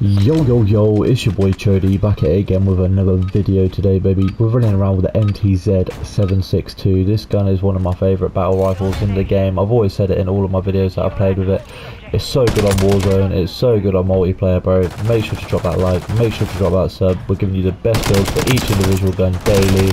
Yo yo yo, it's your boy Chodi back at it again with another video today baby. We're running around with the MTZ 762. This gun is one of my favourite battle rifles in the game. I've always said it in all of my videos that I've played with it. It's so good on Warzone, it's so good on multiplayer bro. Make sure to drop that like, make sure to drop that sub. We're giving you the best builds for each individual gun daily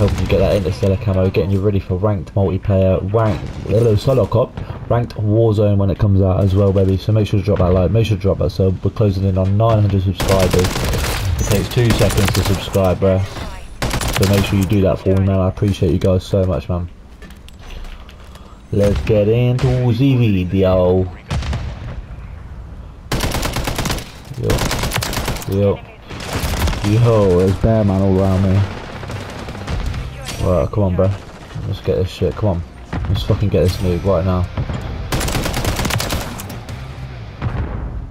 helping you get that interstellar camo, getting you ready for ranked multiplayer, ranked solo cop, ranked Warzone when it comes out as well, baby. So make sure to drop that like, make sure to drop that sub. We're closing in on 900 subscribers. It takes two seconds to subscribe, bro. So make sure you do that for me, man. I appreciate you guys so much, man. Let's get into the video. Yo, yo, yo, there's bare man all around me. Come on, bro. Let's get this shit. Come on. Let's fucking get this nuke right now.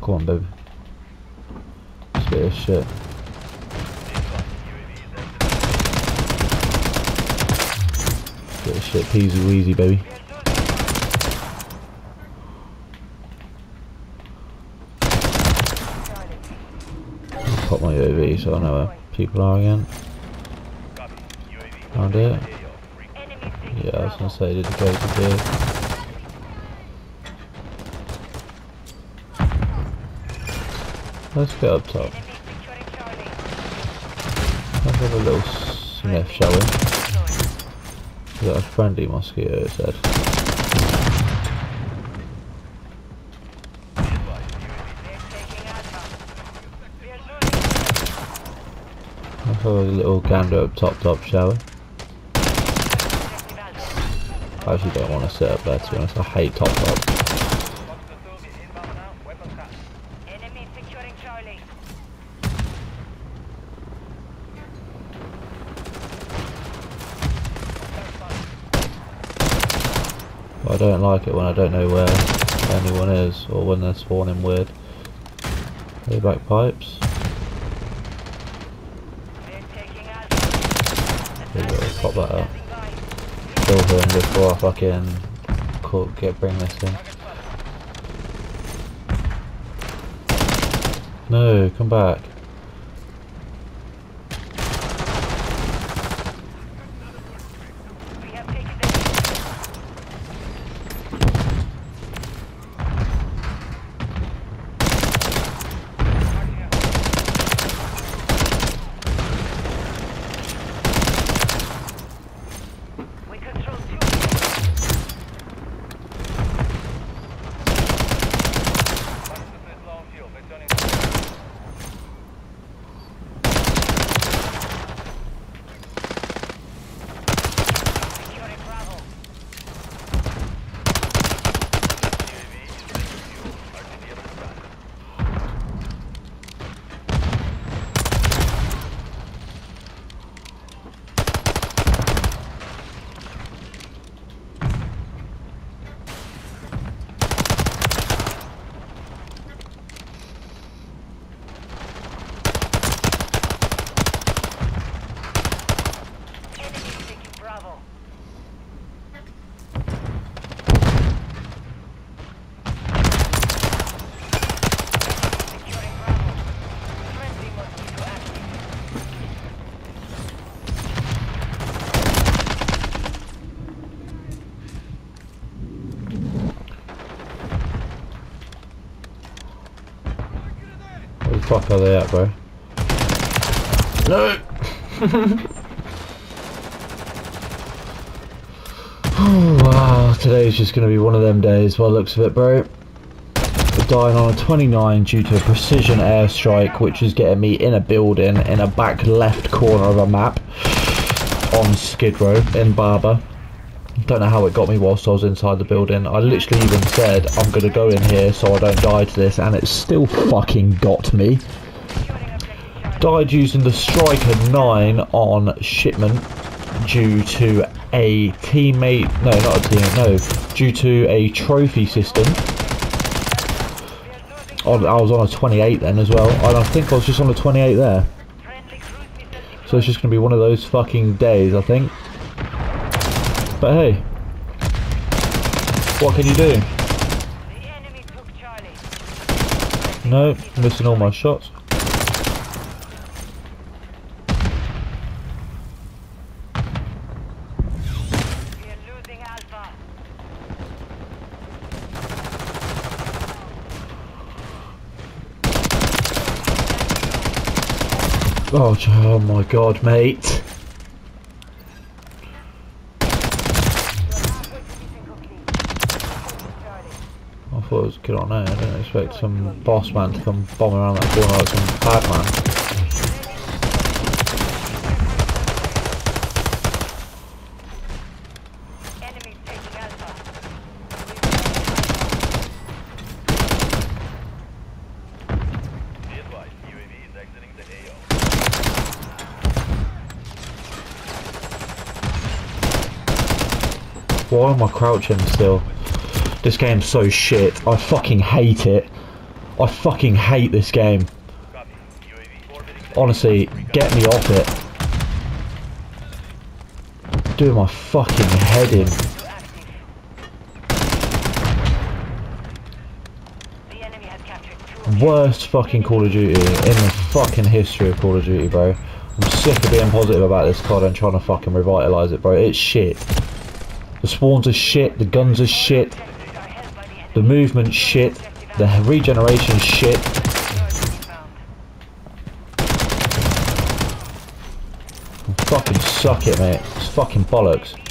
Come on, baby. Let's get this shit. Get this shit peasy weasy, baby. Pop my UAV so I know where people are again. Found it. Yeah, I was gonna say, did it go big? Let's get up top. Let's have a little sniff, shall we? We got a friendly mosquito, it said. Let's have a little gander up top top, shall we? I actually don't want to set up there to be honest, I hate top top. I don't like it when I don't know where anyone is or when they're spawning weird. Payback pipes. They're taking Alpha. We pop that up. Before I fucking call, get bring this in. No, come back. We have taken the We control two. Securing Bravo. Enemy taking Bravo. Securing Bravo. Friendly mosquito active. Where the fuck are they at, bro? No! wow, today's just gonna be one of them days by the looks of it, bro. Dying on a 29 due to a precision airstrike, which is getting me in a building in a back left corner of a map on Skid Row in Barber. Don't know how it got me whilst I was inside the building. I literally even said I'm gonna go in here so I don't die to this, and it still fucking got me. Died using the Striker 9 on shipment due to a teammate, no not a teammate, no, due to a trophy system. On, I was on a 28 then as well, and I think I was just on a 28 there. So it's just going to be one of those fucking days, I think. But hey, what can you do? No, missing all my shots. Oh, oh my god, mate. Good on there. I didn't expect some boss man to come bomb around that corner like some bad man. Why am I crouching still? This game's so shit. I fucking hate it. I fucking hate this game. Honestly, get me off it. Doing my fucking head in. Worst fucking Call of Duty in the fucking history of Call of Duty, bro. I'm sick of being positive about this COD and trying to fucking revitalise it, bro. It's shit. The spawns are shit, the guns are shit, objectives are held by the movement shit, the regeneration shit. Fucking suck it, mate. It's fucking bollocks.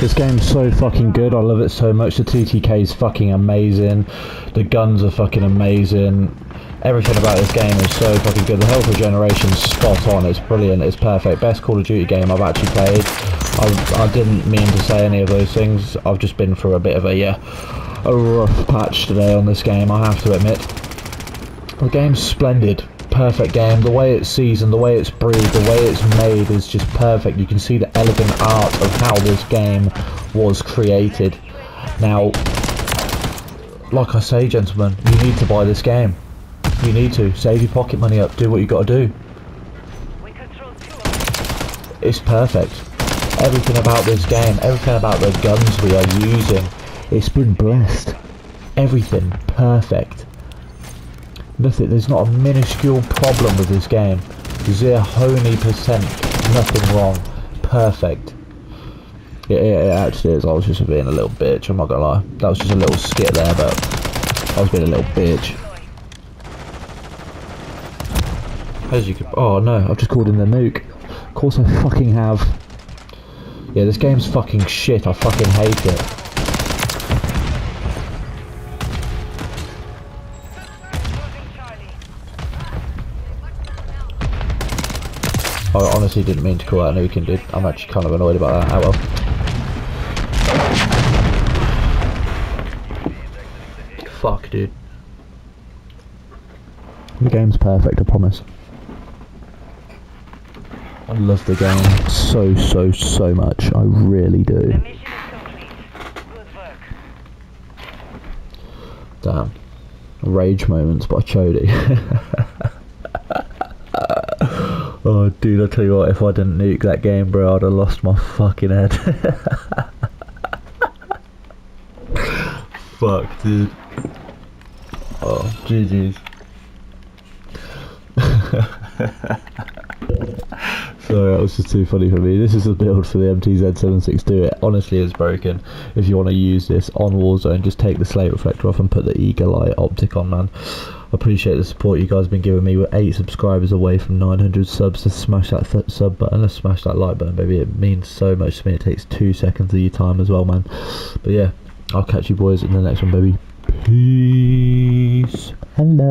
This game's so fucking good. I love it so much. The TTK is fucking amazing. The guns are fucking amazing. Everything about this game is so fucking good. The health regeneration's spot on. It's brilliant. It's perfect. Best Call of Duty game I've actually played. I, I didn't mean to say any of those things. I've just been through a bit of a yeah, a rough patch today on this game. I have to admit. The game's splendid. Perfect game. The way it's seasoned, the way it's brewed, the way it's made is just perfect. You can see the elegant art of how this game was created. Now, like I say, gentlemen, you need to buy this game. You need to. Save your pocket money up. Do what you got to do. It's perfect. Everything about this game, everything about the guns we are using, it's been blessed. Everything perfect. Nothing, there's not a minuscule problem with this game. Zero honey percent, nothing wrong. Perfect. Yeah, yeah, it actually is. I was just being a little bitch, I'm not gonna lie. That was just a little skit there, but I was being a little bitch. As you could. Oh no, I've just called in the nuke. Of course I fucking have. Yeah, this game's fucking shit. I fucking hate it. I honestly didn't mean to call out nuking, dude. I'm actually kind of annoyed about that. Oh well. Fuck, dude. The game's perfect, I promise. I love the game so, so, so much. I really do. mission is complete. Good work. Damn. Rage moments by Chodi. oh, dude, I tell you what, if I didn't nuke that game, bro, I'd have lost my fucking head. Fuck, dude. Oh, GG's. Was just too funny for me. This is the build for the MTZ762. It honestly is broken. If you want to use this on Warzone, just take the slate reflector off and put the Eagle Eye optic on, man. I appreciate the support you guys have been giving me. We're 8 subscribers away from 900 subs. Let's smash that th- sub button. Let's smash that like button, baby. It means so much to me. It takes two seconds of your time as well, man. But yeah, I'll catch you boys in the next one, baby. Peace. Hello.